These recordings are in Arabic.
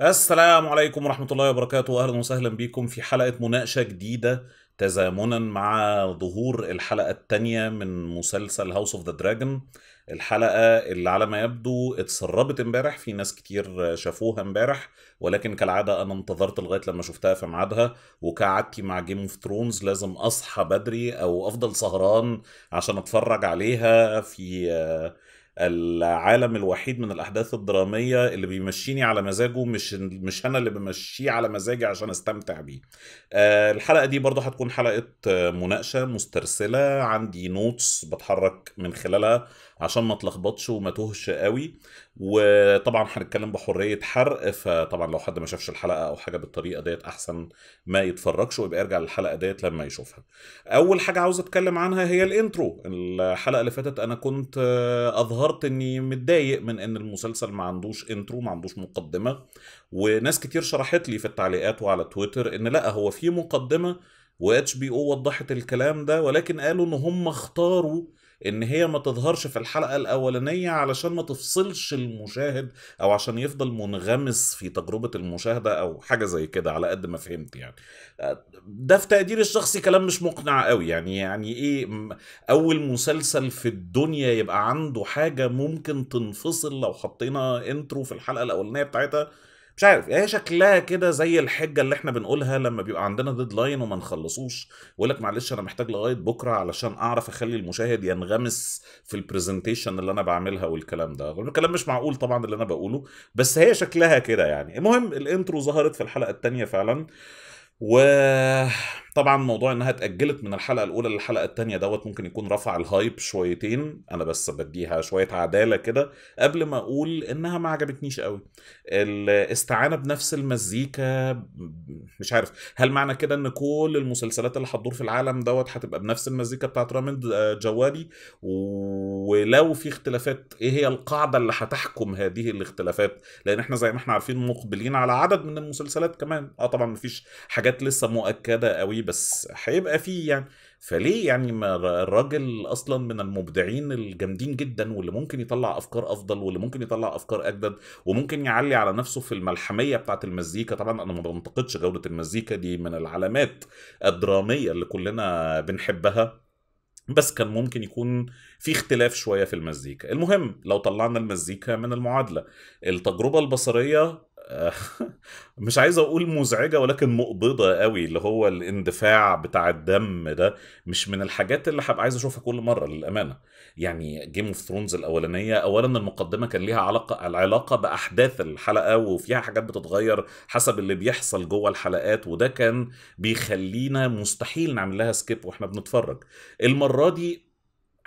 السلام عليكم ورحمة الله وبركاته. أهلا وسهلا بكم في حلقة مناقشة جديدة تزامنا مع ظهور الحلقة الثانية من مسلسل House of the Dragon الحلقة اللي على ما يبدو اتسربت امبارح في ناس كتير شافوها امبارح ولكن كالعادة أنا انتظرت لغاية لما شفتها في ميعادها وكعادتي مع Game of Thrones لازم أصحى بدري أو أفضل سهران عشان أتفرج عليها في العالم الوحيد من الأحداث الدرامية اللي بيمشيني على مزاجه مش مش أنا اللي بمشيه على مزاجي عشان أستمتع بيه. آه، الحلقة دي برضه هتكون حلقة آه، مناقشة مسترسلة عندي نوتس بتحرك من خلالها. عشان ما اتلخبطش وما توهش قوي. وطبعا هنتكلم بحرية حرق فطبعا لو حد ما شافش الحلقة أو حاجة بالطريقة ديت أحسن ما يتفرجش ويبقى يرجع للحلقة ديت لما يشوفها. أول حاجة عاوز أتكلم عنها هي ال intro. الحلقة اللي فاتت أنا كنت آه، أظهرت إني متضايق من إن المسلسل ما عندوش intro ما عندوش مقدمة. وناس كتير شرحت لي في التعليقات وعلى تويتر إن لأ هو في مقدمة و HBO وضحت الكلام ده ولكن قالوا إن هم اختاروا إن هي ما تظهرش في الحلقة الأولانية علشان ما تفصلش المشاهد أو عشان يفضل منغمس في تجربة المشاهدة أو حاجة زي كده على قد ما فهمت يعني. ده في تقديري الشخصي كلام مش مقنع قوي يعني يعني إيه أول مسلسل في الدنيا يبقى عنده حاجة ممكن تنفصل لو حطينا intro في الحلقة الأولانية بتاعتها مش عارف هي شكلها كده زي الحجة اللي إحنا بنقولها لما بيبقى عندنا deadline وما نخلصوش. ويقول لك معلش أنا محتاج لغاية بكرة علشان أعرف أخلي المشاهد ينغمس في ال presentation اللي أنا بعملها والكلام ده. الكلام مش معقول طبعا اللي أنا بقوله بس هي شكلها كده يعني. المهم ال intro ظهرت في الحلقة الثانية فعلا. وطبعا موضوع إنها اتأجلت من الحلقة الأولى للحلقة الثانية دوت ممكن يكون رفع الهايب شويتين. أنا بس بديها شوية عدالة كده قبل ما أقول إنها ما عجبتنيش قوي. الاستعانه بنفس المزيكا مش عارف هل معنى كده إن كل المسلسلات اللي هتدور في العالم دوت هتبقى بنفس المزيكا بتاعت رامين جوادي؟ ولو في اختلافات إيه هي القاعدة اللي هتحكم هذه الاختلافات؟ لأن إحنا زي ما إحنا عارفين مقبلين على عدد من المسلسلات كمان. آه طبعا مفيش حاجات لسه مؤكدة قوي بس هيبقى فيه يعني. فليه يعني ما الراجل أصلا من المبدعين الجامدين جدا واللي ممكن يطلع أفكار أفضل واللي ممكن يطلع أفكار أجدد وممكن يعلي على نفسه في الملحمية بتاعت المزيكا؟ طبعا أنا ما بنتقدش جودة المزيكا دي من العلامات الدرامية اللي كلنا بنحبها بس كان ممكن يكون في اختلاف شوية في المزيكا. المهم لو طلعنا المزيكا من المعادلة التجربة البصرية مش عايز أقول مزعجة ولكن مقبضة قوي اللي هو الاندفاع بتاع الدم ده مش من الحاجات اللي هبقى عايز أشوفها كل مرة للأمانة. يعني Game of Thrones الأولانية اولا المقدمة كان ليها علاقة العلاقة بأحداث الحلقة وفيها حاجات بتتغير حسب اللي بيحصل جوه الحلقات وده كان بيخلينا مستحيل نعمل لها skip وإحنا بنتفرج. المرة دي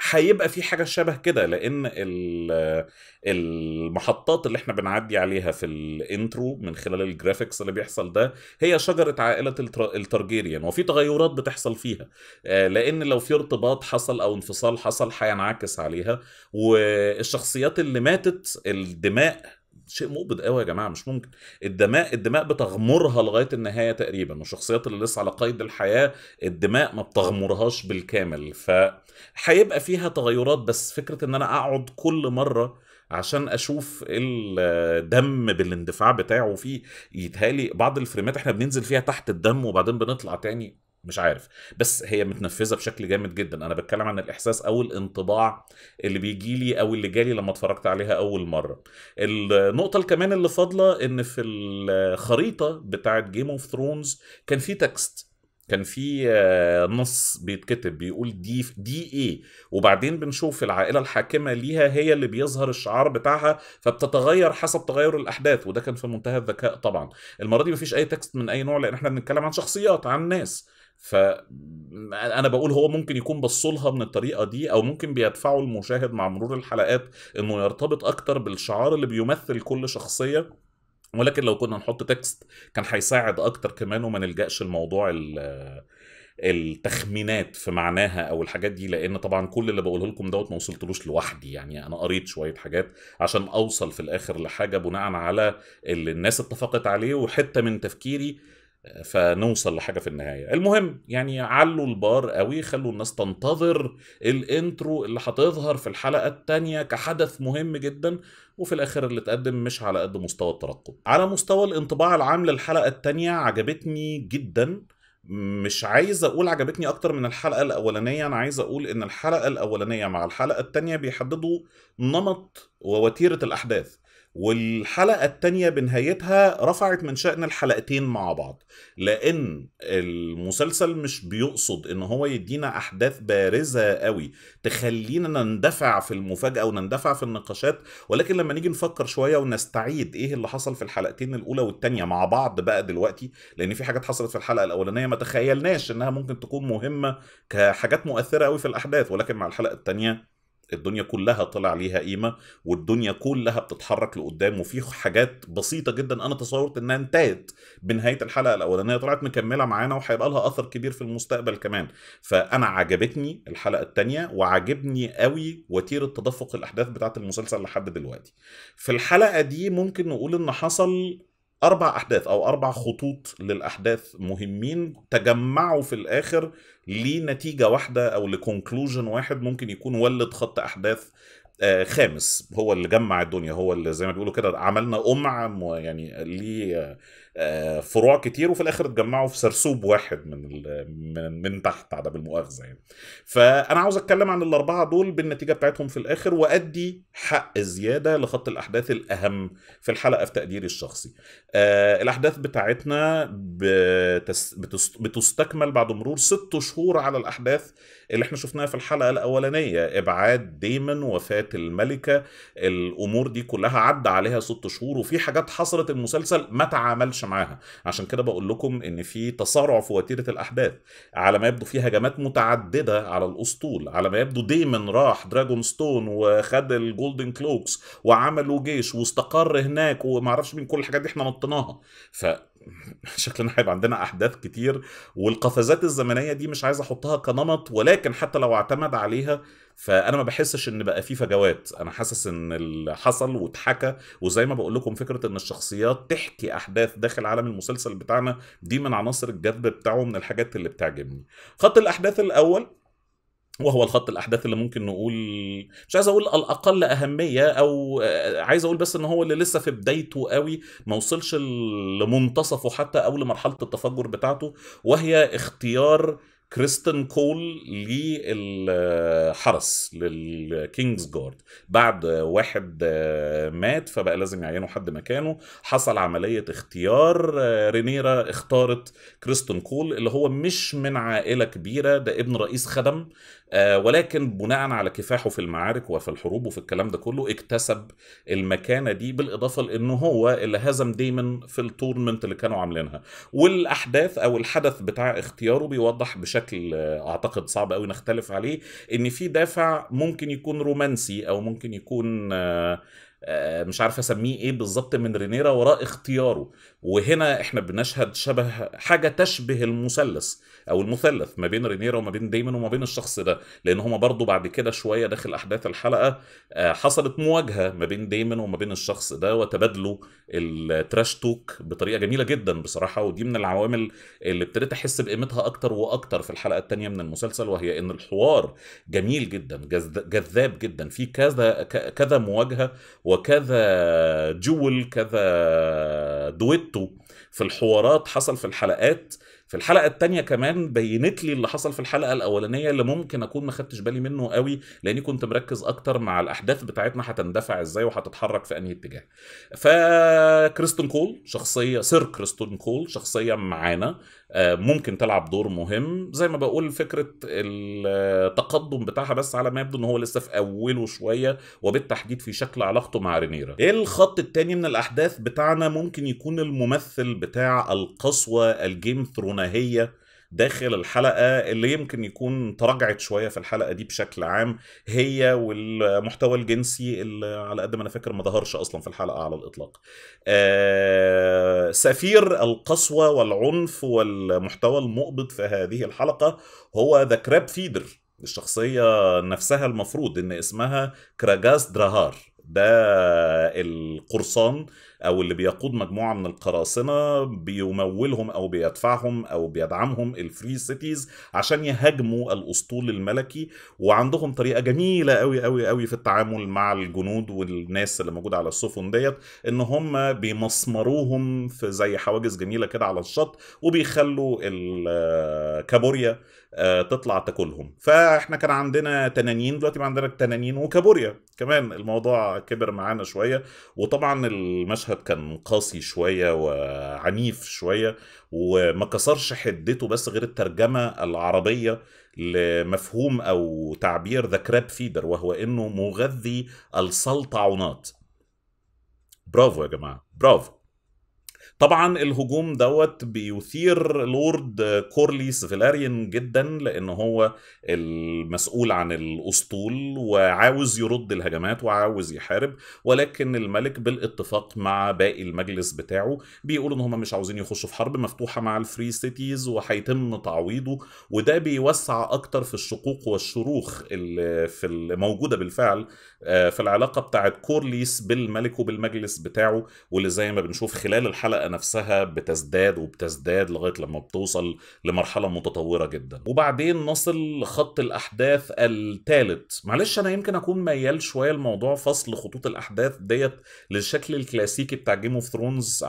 هيبقى في حاجة شبه كده لأن ال- المحطات اللي إحنا بنعدي عليها في ال intro من خلال ال graphics اللي بيحصل ده هي شجرة عائلة التر- التارجيريان وفي تغيرات بتحصل فيها. آه، لأن لو في ارتباط حصل أو انفصال حصل هينعكس عليها والشخصيات اللي ماتت الدماء شيء مقبض قوي يا جماعة مش ممكن. الدماء الدماء بتغمرها لغاية النهاية تقريبا والشخصيات اللي لسه على قيد الحياة الدماء ما بتغمرهاش بالكامل. فهيبقى فيها تغيرات بس فكرة إن أنا أقعد كل مرة عشان أشوف الدم بالاندفاع بتاعه فيه يتهالي بعض الفريمات إحنا بننزل فيها تحت الدم وبعدين بنطلع تاني. مش عارف. بس هي متنفذة بشكل جامد جدا. أنا بتكلم عن الإحساس أو الانطباع اللي بيجي لي أو اللي جالي لما اتفرجت عليها أول مرة. النقطة كمان اللي فاضلة إن في الخريطة بتاعت Game of Thrones كان في text كان في آه، نص بيتكتب بيقول دي دي إيه وبعدين بنشوف العائلة الحاكمة ليها هي اللي بيظهر الشعار بتاعها فبتتغير حسب تغير الأحداث وده كان في منتهى الذكاء طبعا. المرة دي مفيش أي text من أي نوع لأن إحنا بنتكلم عن شخصيات عن ناس. ف أنا بقول هو ممكن يكون بصلها من الطريقة دي أو ممكن بيدفعوا المشاهد مع مرور الحلقات إنه يرتبط أكتر بالشعار اللي بيمثل كل شخصية. ولكن لو كنا نحط text كان هيساعد أكتر كمان وما نلجأش لموضوع ال- التخمينات في معناها أو الحاجات دي لأن طبعا كل اللي بقوله لكم دوت ما وصلتلوش لوحدي. يعني أنا قريت شوية حاجات عشان أوصل في الآخر لحاجة بناء على اللي الناس اتفقت عليه وحتة من تفكيري فنوصل لحاجة في النهاية. المهم يعني علوا البار قوي خلوا الناس تنتظر ال intro اللي هتظهر في الحلقة الثانية كحدث مهم جدا وفي الآخر اللي اتقدم مش على قد مستوى الترقب. على مستوى الانطباع العام للحلقة الثانية عجبتني جدا. مش عايز أقول عجبتني أكتر من الحلقة الأولانية أنا عايز أقول إن الحلقة الأولانية مع الحلقة الثانية بيحددوا نمط ووتيرة الأحداث. والحلقة التانية بنهايتها رفعت من شأن الحلقتين مع بعض لأن المسلسل مش بيقصد إن هو يدينا أحداث بارزة قوي تخلينا نندفع في المفاجأة ونندفع في النقاشات ولكن لما نيجي نفكر شوية ونستعيد إيه اللي حصل في الحلقتين الأولى والتانية مع بعض بقى دلوقتي لأن في حاجات حصلت في الحلقة الأولانية ما تخيلناش إنها ممكن تكون مهمة كحاجات مؤثرة قوي في الأحداث ولكن مع الحلقة التانية الدنيا كلها طلع ليها قيمة والدنيا كلها بتتحرك لقدام وفي حاجات بسيطة جدا أنا تصورت إنها انتهت بنهاية الحلقة الأولانية طلعت مكملة معانا وهيبقى لها أثر كبير في المستقبل كمان. فأنا عجبتني الحلقة التانية وعجبني قوي وتيرة تدفق الأحداث بتاعة المسلسل لحد دلوقتي. في الحلقة دي ممكن نقول إن حصل أربع أحداث أو أربع خطوط للأحداث مهمين تجمعوا في الآخر لنتيجة واحدة أو لكونكلوجن واحد ممكن يكون ولد خط أحداث آه، خامس هو اللي جمع الدنيا هو اللي زي ما بيقولوا كده عملنا قمع يعني ليه آه، فروع كتير وفي الآخر اتجمعوا في سرسوب واحد من من من تحت عدم المؤاخذة يعني. فأنا عاوز أتكلم عن الأربعة دول بالنتيجة بتاعتهم في الآخر وأدي حق زيادة لخط الأحداث الأهم في الحلقة في تقديري الشخصي. آه، الأحداث بتاعتنا بتس بتس بتستكمل بعد مرور ست شهور على الأحداث اللي إحنا شفناها في الحلقة الأولانية. إبعاد ديمن وفاة الملكة. الأمور دي كلها عدى عليها ست شهور وفي حاجات حصلت المسلسل ما تعاملش معاها. عشان كده بقول لكم إن في تسارع في وتيرة الأحداث. على ما يبدو في هجمات متعددة على الأسطول. على ما يبدو ديمن راح Dragonstone وخد ال Golden Cloaks وعملوا جيش واستقر هناك وما أعرفش مين كل الحاجات دي إحنا نطيناها. ف شكلنا هيبقى عندنا أحداث كتير والقفزات الزمنية دي مش عايز أحطها كنمط ولكن حتى لو اعتمد عليها فأنا ما بحسش إن بقى في فجوات. أنا حاسس إن اللي حصل واتحكى وزي ما بقول لكم فكرة إن الشخصيات تحكي أحداث داخل عالم المسلسل بتاعنا دي من عناصر الجذب بتاعه من الحاجات اللي بتعجبني. خط الأحداث الأول وهو الخط الأحداث اللي ممكن نقول مش عايز أقول الأقل أهمية أو آه، عايز أقول بس إن هو اللي لسه في بدايته قوي ما وصلش لمنتصفه حتى أو لمرحله التفجر بتاعته وهي اختيار كريستن كول للحرس للكينجز جارد. بعد واحد آه، مات فبقى لازم يعينوا حد مكانه. حصل عملية اختيار آه، رينيرا اختارت كريستن كول اللي هو مش من عائلة كبيرة ده ابن رئيس خدم. ولكن بناء على كفاحه في المعارك وفي الحروب وفي الكلام ده كله اكتسب المكانة دي بالإضافة لأنه هو اللي هزم ديمن في ال tournament اللي كانوا عاملينها. والأحداث أو الحدث بتاع اختياره بيوضح بشكل آه، أعتقد صعب قوي نختلف عليه إن في دافع ممكن يكون رومانسي أو ممكن يكون آه، آه، مش عارف أسميه إيه بالظبط من رينيرا وراء اختياره. وهنا إحنا بنشهد شبه حاجة تشبه المثلث أو المثلث ما بين رينيرا وما بين دايمون وما بين الشخص ده لأن هما برضو بعد كده شوية داخل أحداث الحلقة آه، حصلت مواجهة ما بين دايمون وما بين الشخص ده وتبادلوا التراش توك بطريقة جميلة جدا بصراحة. ودي من العوامل اللي ابتديت أحس بقيمتها أكتر وأكتر في الحلقة الثانية من المسلسل وهي إن الحوار جميل جدا جذ- جذاب جدا. في كذا كذا مواجهة وكذا جول كذا دويتو في الحوارات حصل في الحلقات. في الحلقة الثانية كمان بينت لي اللي حصل في الحلقة الأولانية اللي ممكن أكون ما خدتش بالي منه قوي لأني كنت مركز أكتر مع الأحداث بتاعتنا هتندفع إزاي وهتتحرك في أنهي اتجاه. فكريستون كول شخصية Ser كريستون كول شخصية معانا آه، ممكن تلعب دور مهم. زي ما بقول فكرة التقدم بتاعها بس على ما يبدو إن هو لسه في أوله شوية وبالتحديد في شكل علاقته مع رينيرا. الخط التاني من الأحداث بتاعنا؟ ممكن يكون الممثل بتاع القسوة ال Game of Thrones اوية داخل الحلقة اللي يمكن يكون تراجعت شوية في الحلقة دي بشكل عام هي والمحتوى الجنسي اللي على قد ما أنا فاكر ما ظهرش أصلا في الحلقة على الإطلاق. آه سفير القسوة والعنف والمحتوى المقبض في هذه الحلقة هو The Crab Feeder الشخصية نفسها المفروض إن اسمها كراجاس دراهار ده القرصان أو اللي بيقود مجموعة من القراصنة بيمولهم أو بيدفعهم أو بيدعمهم ال Free Cities عشان يهاجموا الأسطول الملكي. وعندهم طريقة جميلة قوي قوي قوي في التعامل مع الجنود والناس اللي موجودة على السفن ديت إن هم بيمسمروهم في زي حواجز جميلة كده على الشط وبيخلوا الكابوريا آه، تطلع تاكلهم. فاحنا كان عندنا تنانين دلوقتي بقى عندنا تنانين وكابوريا كمان. الموضوع كبر معانا شوية وطبعا المشهد كان قاسي شوية وعنيف شوية وما كسرش حدته بس غير الترجمة العربية لمفهوم أو تعبير The Crab Feeder وهو إنه مغذي السلطعونات برافو يا جماعة برافو. طبعا الهجوم دوت بيثير لورد كورليس فيلاريان جدا لأن هو المسؤول عن الأسطول وعاوز يرد الهجمات وعاوز يحارب ولكن الملك بالاتفاق مع باقي المجلس بتاعه بيقولوا إن هم مش عاوزين يخشوا في حرب مفتوحة مع ال Free Cities وهيتم تعويضه وده بيوسع أكتر في الشقوق والشروخ اللي في الموجوده بالفعل في العلاقة بتاعت كورليس بالملك وبالمجلس بتاعه واللي زي ما بنشوف خلال الحلقة نفسها بتزداد وبتزداد لغاية لما بتوصل لمرحلة متطورة جدا. وبعدين نصل لخط الأحداث الثالث معلش أنا يمكن أكون ميال شوية لموضوع فصل خطوط الأحداث ديت للشكل الكلاسيكي بتاع Game of Thrones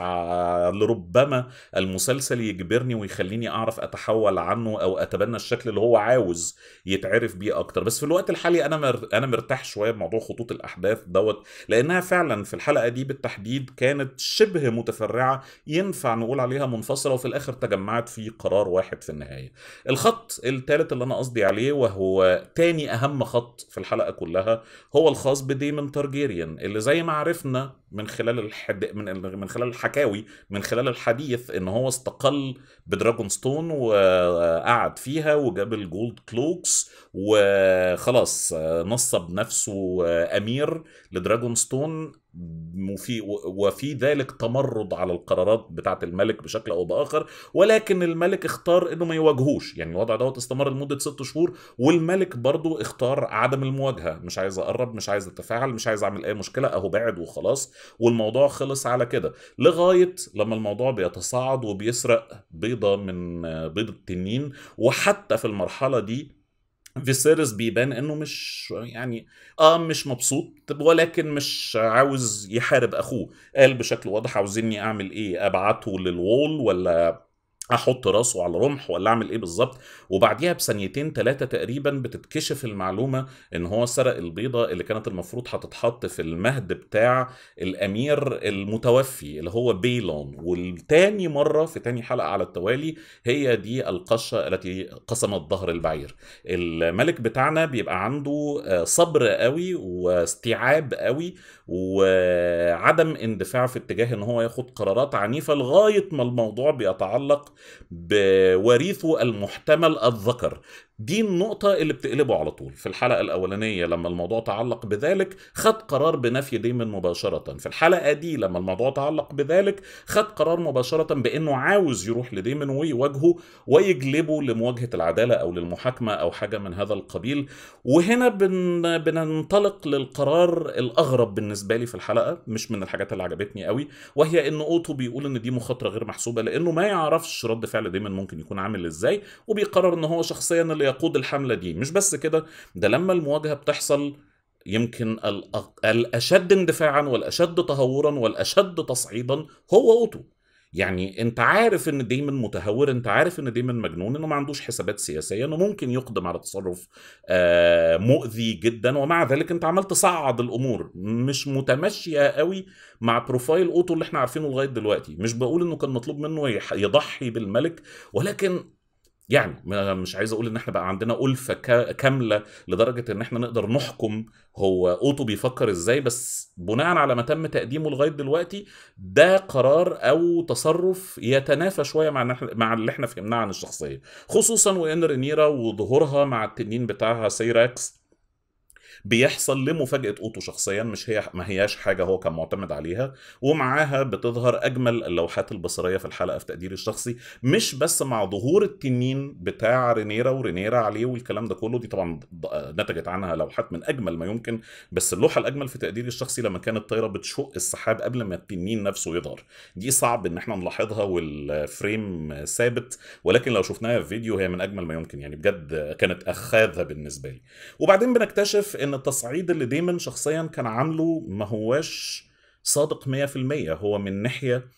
لربما المسلسل يجبرني ويخليني أعرف أتحول عنه أو أتبنى الشكل اللي هو عاوز يتعرف بيه أكتر. بس في الوقت الحالي أنا مر... أنا مرتاح شوية بموضوع خطوط الأحداث دوت لأنها فعلا في الحلقة دي بالتحديد كانت شبه متفرعة ينفع نقول عليها منفصلة وفي الآخر تجمعت في قرار واحد في النهاية. الخط الثالث اللي أنا قصدي عليه وهو تاني أهم خط في الحلقة كلها هو الخاص بديمون تارجيريان اللي زي ما عرفنا من خلال الحد... من من خلال الحكاوي من خلال الحديث إن هو استقل ب Dragonstone وقعد فيها وجاب ال Gold Cloaks وخلاص نصب نفسه أمير ل Dragonstone وفي وفي ذلك تمرد على القرارات بتاعة الملك بشكل أو بآخر ولكن الملك اختار إنه ما يواجهوش. يعني الوضع دوت استمر لمدة ست شهور والملك برضو اختار عدم المواجهة. مش عايز أقرب مش عايز أتفاعل مش عايز أعمل أي مشكلة أهو بعد وخلاص. والموضوع خلص على كده لغاية لما الموضوع بيتصاعد وبيسرق بيضة من بيض التنين وحتى في المرحلة دي فيسيرس بيبان إنه مش يعني آه مش مبسوط ولكن مش عاوز يحارب أخوه قال بشكل واضح عاوزيني أعمل إيه أبعته للوول ولا أحط راسه على رمح ولا أعمل إيه بالظبط؟ وبعديها بثانيتين ثلاثة تقريبا بتتكشف المعلومة إن هو سرق البيضة اللي كانت المفروض هتتحط في المهد بتاع الأمير المتوفي اللي هو بيلون. والتاني مرة في تاني حلقة على التوالي هي دي القشة التي قسمت ظهر البعير. الملك بتاعنا بيبقى عنده صبر قوي واستيعاب قوي وعدم اندفاع في اتجاه إن هو ياخد قرارات عنيفة لغاية ما الموضوع بيتعلق بوريثه المحتمل الذكر. دي النقطة اللي بتقلبه على طول. في الحلقة الأولانية لما الموضوع تعلق بذلك خد قرار بنفي ديمن مباشرة. في الحلقة دي لما الموضوع تعلق بذلك خد قرار مباشرة بأنه عاوز يروح لديمن ويواجهه ويجلبه لمواجهة العدالة أو للمحاكمة أو حاجة من هذا القبيل. وهنا بن... بننطلق للقرار الأغرب بالنسبة لي في الحلقة مش من الحاجات اللي عجبتني قوي وهي أن أوتو بيقول أن دي مخاطرة غير محسوبة لأنه ما يعرفش رد فعل ديمن ممكن يكون عامل إزاي وبيقرر أن هو شخصيا اللي يقود الحملة دي. مش بس كده ده لما المواجهة بتحصل يمكن الأشد اندفاعا والأشد تهورا والأشد تصعيدا هو أوتو يعني أنت عارف إن دايما متهور أنت عارف إن دايما مجنون إنه ما عندوش حسابات سياسية إنه ممكن يقدم على تصرف مؤذي جدا ومع ذلك أنت عمال تصعد الأمور. مش متمشية قوي مع profile أوتو اللي إحنا عارفينه لغاية دلوقتي. مش بقول إنه كان مطلوب منه يضحي بالملك ولكن يعني مش عايز أقول إن إحنا بقى عندنا ألفة كاملة لدرجة إن إحنا نقدر نحكم هو أوتو بيفكر إزاي بس بناء على ما تم تقديمه لغاية دلوقتي ده قرار أو تصرف يتنافى شوية مع مع اللي إحنا فهمناه عن الشخصية خصوصا وإن رينيرا وظهورها مع التنين بتاعها سيراكس بيحصل لمفاجأة أوتو شخصيا مش هي ما هياش حاجة هو كان معتمد عليها ومعاها بتظهر أجمل اللوحات البصرية في الحلقة في تقديري الشخصي مش بس مع ظهور التنين بتاع رينيرا ورينيرا عليه والكلام ده كله دي طبعا نتجت عنها لوحات من أجمل ما يمكن بس اللوحة الأجمل في تقديري الشخصي لما كانت الطايره بتشق السحاب قبل ما التنين نفسه يظهر. دي صعب إن إحنا نلاحظها والفريم ثابت ولكن لو شفناها في فيديو هي من أجمل ما يمكن يعني بجد كانت أخاذة بالنسبة لي. وبعدين بنكتشف ان التصعيد اللي دايما شخصيا كان عامله ما هواش صادق 100% هو من ناحية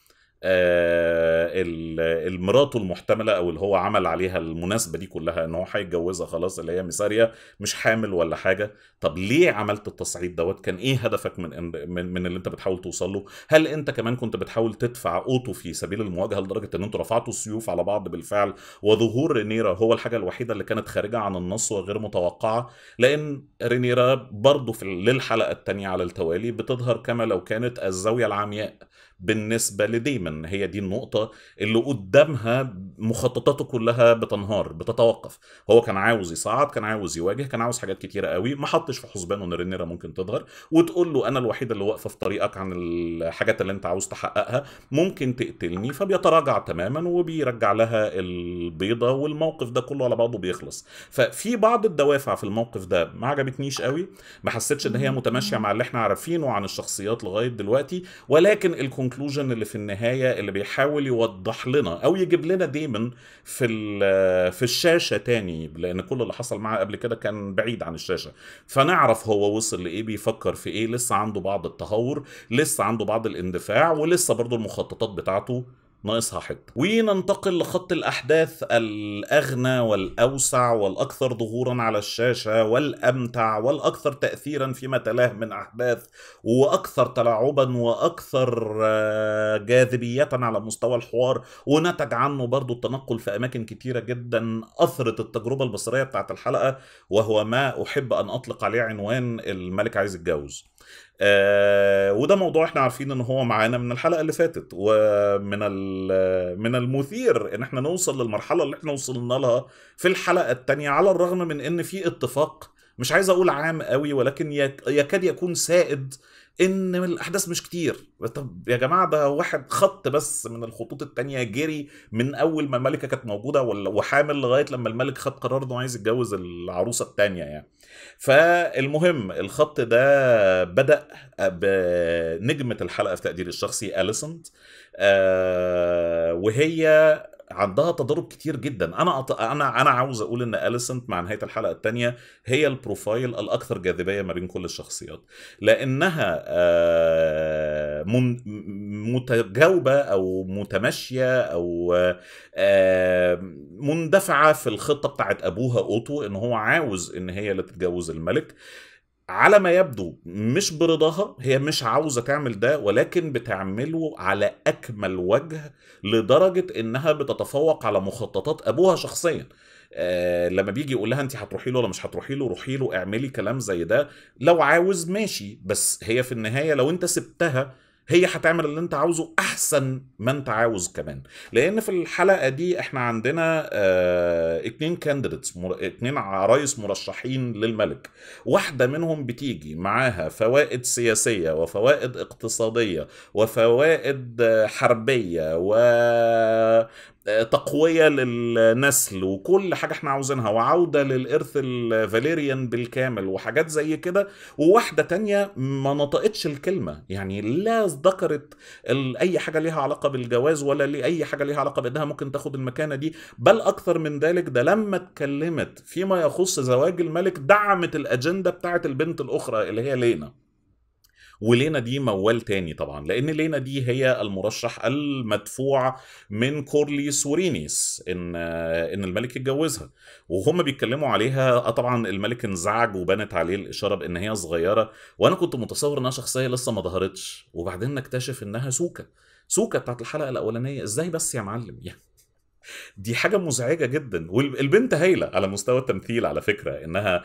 المراته المحتملة أو اللي هو عمل عليها المناسبة دي كلها إن هو هيتجوزها خلاص اللي هي مساريه مش حامل ولا حاجة. طب ليه عملت التصعيد دوت؟ كان إيه هدفك من من, من اللي أنت بتحاول توصل له؟ هل أنت كمان كنت بتحاول تدفع أوتو في سبيل المواجهة لدرجة إن أنتوا رفعتوا السيوف على بعض بالفعل؟ وظهور رينيرا هو الحاجة الوحيدة اللي كانت خارجة عن النص وغير متوقعة لأن رينيرا برضه في للحلقة الثانية على التوالي بتظهر كما لو كانت الزاوية العمياء. بالنسبة لديمن. هي دي النقطة اللي قدامها مخططاته كلها بتنهار بتتوقف. هو كان عاوز يصعد كان عاوز يواجه كان عاوز حاجات كتيرة قوي. ما حطش في حسبانه إن رينيرا ممكن تظهر. وتقول له أنا الوحيده اللي واقفة في طريقك عن الحاجات اللي أنت عاوز تحققها. ممكن تقتلني فبيتراجع تماما وبيرجع لها البيضة والموقف ده كله على بعضه بيخلص ففي بعض الدوافع في الموقف ده ما عجبتنيش قوي. ما حسيتش إن هي متماشية مع اللي إحنا عارفينه عن الشخصيات لغاية دلوقتي. ولكن الكونكلوجن اللي في النهاية اللي بيحاول يوضح لنا أو يجيب لنا دايما في في الشاشة تاني لأن كل اللي حصل معاه قبل كده كان بعيد عن الشاشة. فنعرف هو وصل لإيه بيفكر في إيه لسه عنده بعض التهور لسه عنده بعض الاندفاع ولسه برضه المخططات بتاعته ناقصها حتة وننتقل لخط الأحداث الأغنى والأوسع والأكثر ظهورا على الشاشة والأمتع والأكثر تاثيرا فيما تلاه من أحداث وأكثر تلاعبا وأكثر جاذبية على مستوى الحوار. ونتج عنه برضو التنقل في أماكن كتيرة جدا أثرت التجربة البصرية بتاعت الحلقة وهو ما أحب أن أطلق عليه عنوان الملك عايز يتجوز. آه وده موضوع إحنا عارفين إن هو معانا من الحلقة اللي فاتت ومن من المثير إن إحنا نوصل للمرحلة اللي إحنا وصلنا لها في الحلقة الثانية على الرغم من إن في اتفاق مش عايز أقول عام قوي ولكن يكاد يكون سائد إن الأحداث مش كتير. طب يا جماعة ده واحد خط بس من الخطوط التانية جري من أول ما الملكة كانت موجودة وحامل لغاية لما الملك خد قرار إنه عايز يتجوز العروسة التانية يعني. فالمهم الخط ده بدأ بنجمه الحلقة في تقديري الشخصي أليسنت آه وهي عندها تضارب كتير جدا. أنا أط... أنا أنا عاوز أقول إن أليسنت مع نهاية الحلقة الثانية هي ال profile الأكثر جاذبية ما بين كل الشخصيات. لأنها آه من... متجاوبة أو متماشية أو آه مندفعة في الخطة بتاعت أبوها أوتو إن هو عاوز إن هي اللي تتجوز الملك. على ما يبدو مش برضاها هي مش عاوزة تعمل ده ولكن بتعمله على أكمل وجه لدرجة إنها بتتفوق على مخططات أبوها شخصيا. آه لما بيجي يقول لها انت هتروحي له ولا مش هتروحي له روحي له اعملي كلام زي ده. لو عاوز ماشي بس هي في النهاية لو أنت سبتها هي هتعمل اللي انت عاوزه أحسن ما انت عاوز كمان. لأن في الحلقة دي إحنا عندنا آه اتنين كانديديتس مر... اتنين عرايس مرشحين للملك. واحدة منهم بتيجي معاها فوائد سياسية وفوائد اقتصادية وفوائد حربية و تقوية للنسل وكل حاجة إحنا عاوزينها وعودة للإرث الفاليريان بالكامل وحاجات زي كده. وواحدة تانية ما نطقتش الكلمة يعني لا ذكرت أي حاجة ليها علاقة بالجواز ولا أي حاجة ليها علاقة بأنها ممكن تاخد المكانة دي. بل أكثر من ذلك ده لما اتكلمت فيما يخص زواج الملك دعمت الأجندة بتاعت البنت الأخرى اللي هي لينا. ولينا دي موال تاني طبعا لأن لينا دي هي المرشح المدفوع من كورليس ورينيس إن إن الملك يتجوزها وهم بيتكلموا عليها طبعا الملك انزعج وبانت عليه الإشارة بإن هي صغيرة. وأنا كنت متصور إنها شخصية لسه ما ظهرتش. وبعدين نكتشف إنها سوكا. سوكا بتاعت الحلقة الأولانية. إزاي بس يا معلم؟ يعني دي حاجة مزعجة جدا. والبنت هايلة على مستوى التمثيل على فكرة إنها آه،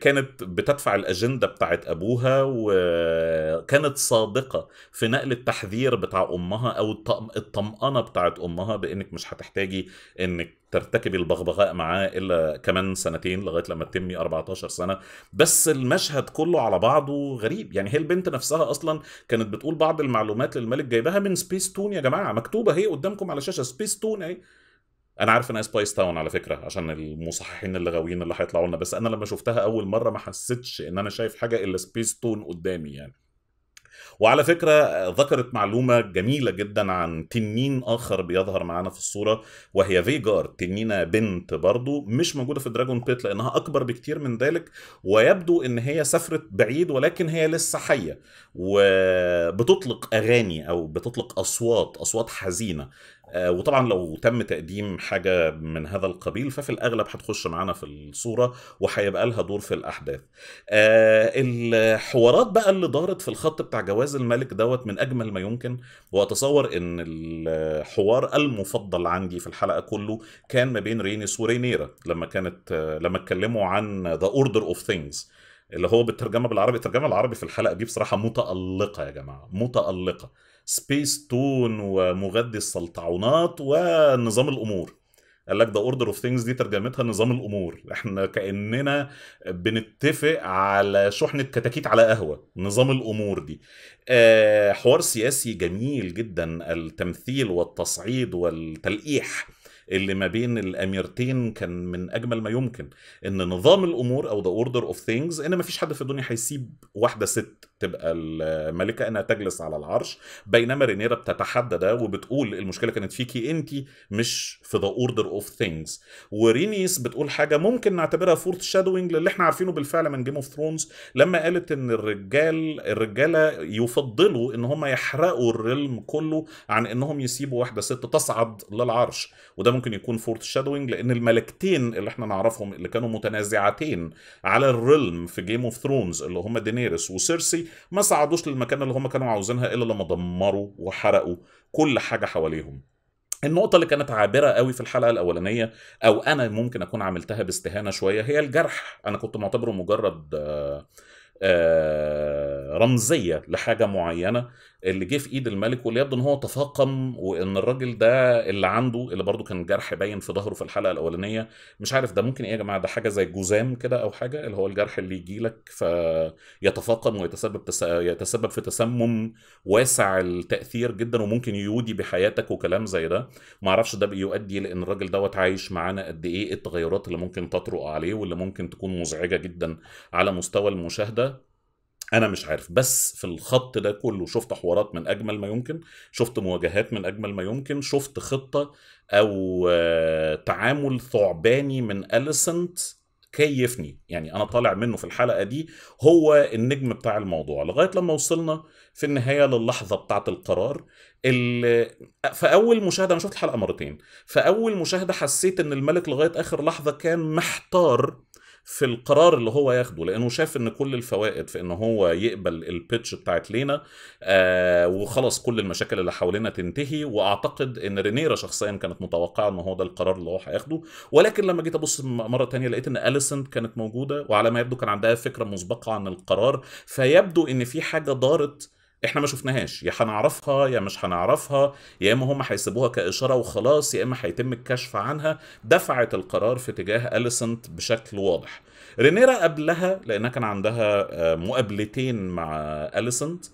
كانت بتدفع الأجندة بتاعت أبوها وكانت صادقة في نقل التحذير بتاع أمها أو الطم- الطمأنة بتاعت أمها بإنك مش هتحتاجي إنك ترتكبي البغبغاء معاه إلا كمان سنتين لغاية لما تتمي 14 سنة. بس المشهد كله على بعضه غريب. يعني هي البنت نفسها أصلا كانت بتقول بعض المعلومات للملك جايباها من سبيس تون يا جماعة مكتوبة هي قدامكم على شاشة سبيس تون أهي. أنا عارف انها Spice Town على فكرة عشان المصححين اللغويين اللي هيطلعوا لنا بس أنا لما شفتها أول مرة ما حسيتش إن أنا شايف حاجة إلا سبيس تون قدامي يعني. وعلى فكرة ذكرت معلومة جميلة جدا عن تنين آخر بيظهر معانا في الصورة وهي فيجار تنينة بنت برضو مش موجودة في Dragonpit لأنها أكبر بكتير من ذلك ويبدو إن هي سافرت بعيد ولكن هي لسه حية وبتطلق أغاني أو بتطلق أصوات أصوات حزينة. وطبعا لو تم تقديم حاجة من هذا القبيل ففي الأغلب هتخش معانا في الصورة وهيبقى لها دور في الأحداث. آه، الحوارات بقى اللي دارت في الخط بتاع جواز الملك دوت من أجمل ما يمكن وأتصور إن الحوار المفضل عندي في الحلقة كله كان ما بين رينيس ورينيرا لما كانت آه، لما اتكلموا عن the order of things اللي هو بالترجمة بالعربي. الترجمة العربي في الحلقة دي بصراحة متألقة يا جماعة متألقة. سبيس تون ومغذي السلطعونات ونظام الأمور. قال لك the order of things دي ترجمتها نظام الأمور. إحنا كأننا بنتفق على شحنة كتاكيت على قهوة. نظام الأمور دي. آه، حوار سياسي جميل جدا. التمثيل والتصعيد والتلقيح اللي ما بين الأميرتين كان من أجمل ما يمكن. إن نظام الأمور أو the order of things إن ما فيش حد في الدنيا هيسيب واحدة ست تبقى الملكة إنها تجلس على العرش بينما رينيرا بتتحدى ده وبتقول المشكلة كانت فيكي انت مش في the order of things ورينيس بتقول حاجة ممكن نعتبرها foreshadowing للي إحنا عارفينه بالفعل من Game of Thrones لما قالت إن الرجال الرجالة يفضلوا إن هم يحرقوا ال realm كله عن إنهم يسيبوا واحدة ست تصعد للعرش. وده ممكن يكون foreshadowing لأن الملكتين اللي إحنا نعرفهم اللي كانوا متنازعتين على ال realm في Game of Thrones اللي هم دينيريس وسيرسي ما صعدوش للمكان اللي هم كانوا عاوزينها إلا لما دمروا وحرقوا كل حاجة حواليهم. النقطة اللي كانت عابرة قوي في الحلقة الأولانية أو أنا ممكن أكون عملتها باستهانة شوية هي الجرح. أنا كنت معتبره مجرد آه، آه، رمزية لحاجة معينة. اللي جه في إيد الملك واللي يبدو إن هو تفاقم وإن الراجل ده اللي عنده اللي برضو كان جرح باين في ظهره في الحلقة الأولانية مش عارف ده ممكن إيه يا جماعة؟ ده حاجة زي جذام كده أو حاجة؟ اللي هو الجرح اللي يجي لك فيتفاقم ويتسبب تس... يتسبب في تسمم واسع التأثير جدا وممكن يودي بحياتك وكلام زي ده. ما أعرفش ده بيؤدي لإن الراجل دوت عايش معانا قد إيه؟ التغيرات اللي ممكن تطرق عليه واللي ممكن تكون مزعجة جدا على مستوى المشاهدة. أنا مش عارف. بس في الخط ده كله شفت حوارات من أجمل ما يمكن شفت مواجهات من أجمل ما يمكن شفت خطة أو آه، تعامل ثعباني من أليسنت كيفني. يعني أنا طالع منه في الحلقة دي هو النجم بتاع الموضوع. لغاية لما وصلنا في النهاية للحظة بتاعة القرار اللي في أول مشاهدة أنا شفت الحلقة مرتين. في أول مشاهدة حسيت إن الملك لغاية آخر لحظة كان محتار في القرار اللي هو ياخده لأنه شاف إن كل الفوائد في إن هو يقبل البيتش بتاعت لينا آه وخلاص كل المشاكل اللي حوالينا تنتهي. وأعتقد إن رينيرا شخصيا كانت متوقعة إن هو ده القرار اللي هو هياخده. ولكن لما جيت أبص مرة تانية لقيت إن اليسنت كانت موجودة وعلى ما يبدو كان عندها فكرة مسبقة عن القرار. فيبدو إن في حاجة دارت إحنا ما شفناهاش. يا هنعرفها يا مش هنعرفها يا إما هم هيسيبوها كإشارة وخلاص يا إما هيتم الكشف عنها. دفعت القرار في اتجاه أليسنت بشكل واضح. رينيرا قبلها لأنها كان عندها آه، مقابلتين مع أليسنت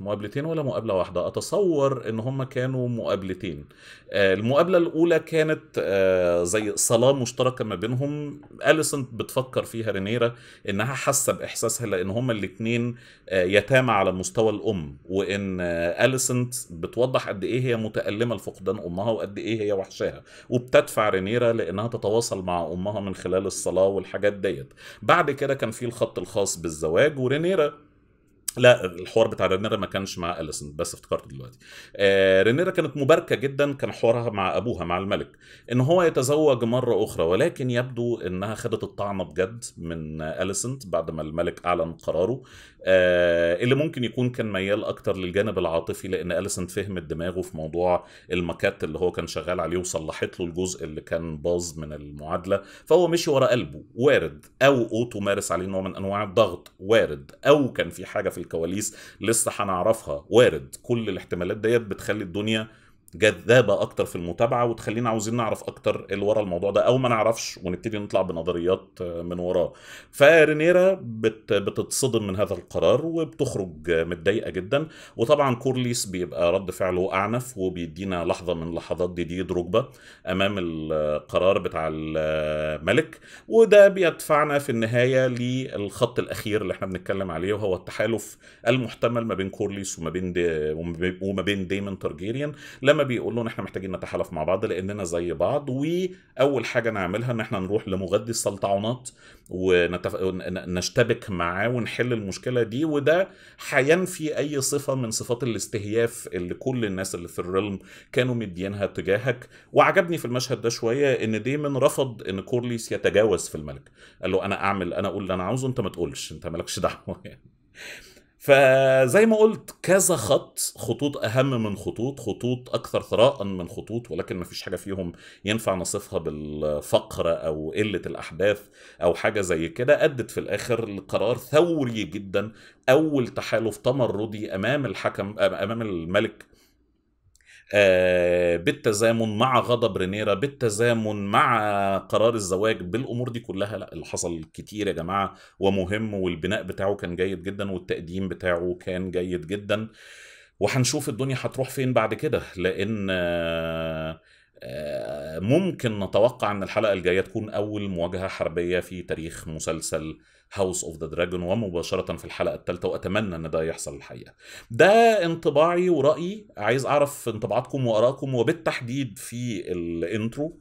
مقابلتين ولا مقابلة واحدة؟ أتصور إن هما كانوا مقابلتين. آه، المقابلة الأولى كانت آه، زي صلاة مشتركة ما بينهم. أليسنت بتفكر فيها رينيرا إنها حاسة بإحساسها لأن هما الاتنين آه، يتامى على مستوى الأم وإن آه، أليسنت بتوضح قد إيه هي متألمة لفقدان أمها وقد إيه هي وحشاها. وبتدفع رينيرا لأنها تتواصل مع أمها من خلال الصلاة والحاجات ديت. بعد كده كان في الخط الخاص بالزواج ورينيرا لا الحوار بتاع رينيرا ما كانش مع اليسنت بس افتكرت دلوقتي. آه رينيرا كانت مباركة جدا كان حوارها مع أبوها مع الملك إن هو يتزوج مرة أخرى ولكن يبدو إنها خدت الطعنه بجد من اليسنت بعد ما الملك أعلن قراره. آه اللي ممكن يكون كان ميال أكتر للجانب العاطفي لأن اليسنت فهمت دماغه في موضوع الماكيت اللي هو كان شغال عليه وصلحت له الجزء اللي كان باظ من المعادلة. فهو مشي ورا قلبه وارد أو أوتو مارس عليه نوع من أنواع الضغط وارد أو كان في حاجة في الكواليس لسه هنعرفها. وارد كل الاحتمالات ديت بتخلي الدنيا جذابة أكتر في المتابعة وتخلينا عاوزين نعرف أكتر اللي ورا الموضوع ده أو ما نعرفش ونبتدي نطلع بنظريات من وراه. فرينيرا بت بتتصدم من هذا القرار وبتخرج متضايقة جدا. وطبعا كورليس بيبقى رد فعله أعنف وبيدينا لحظة من لحظات ديدي ركبه أمام القرار بتاع الملك. وده بيدفعنا في النهاية للخط الأخير اللي إحنا بنتكلم عليه وهو التحالف المحتمل ما بين كورليس وما بين وما بين ديمون تارجيريان. لما بيقول لهم إحنا محتاجين نتحالف مع بعض لأننا زي بعض وأول حاجة نعملها إن إحنا نروح لمغذي السلطعونات ونشتبك معاه ونحل المشكلة دي وده هينفي أي صفة من صفات الاستهياف اللي كل الناس اللي في ال realm كانوا مدينها تجاهك. وعجبني في المشهد ده شوية إن ديمون رفض إن كورليس يتجاوز في الملك. قال له أنا أعمل أنا أقول اللي أنا عاوزه أنت ما تقولش أنت مالكش دعوة يعني. فزي ما قلت كذا خط خطوط أهم من خطوط خطوط أكثر ثراء من خطوط ولكن ما فيش حاجة فيهم ينفع نصفها بالفقر أو قلة الأحداث أو حاجة زي كده. أدت في الآخر لقرار ثوري جدا أول تحالف تمردي أمام الحكم أمام الملك بالتزامن مع غضب رينيرا بالتزامن مع قرار الزواج بالأمور دي كلها لأ اللي حصل كتير يا جماعة ومهم والبناء بتاعه كان جيد جدا والتقديم بتاعه كان جيد جدا. وهنشوف الدنيا هتروح فين بعد كده لأن ممكن نتوقع إن الحلقة الجاية تكون أول مواجهة حربية في تاريخ مسلسل House of the Dragon ومباشرة في الحلقة الثالثه وأتمنى إن ده يحصل الحقيقة. ده انطباعي ورأيي عايز أعرف انطباعاتكم وآرائكم وبالتحديد في ال intro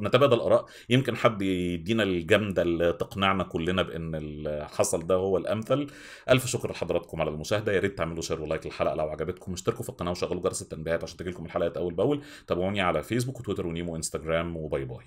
نتبادل آراء يمكن حد يدينا الجامدة اللي تقنعنا كلنا بإن اللي حصل ده هو الأمثل. ألف شكر لحضراتكم على المشاهدة يا ريت تعملوا share و like للحلقه لو عجبتكم اشتركوا في القناة وشغلوا جرس التنبيهات عشان تجيلكم الحلقات أول بأول تابعوني على فيسبوك وتويتر ونيمو وإنستجرام وباي باي.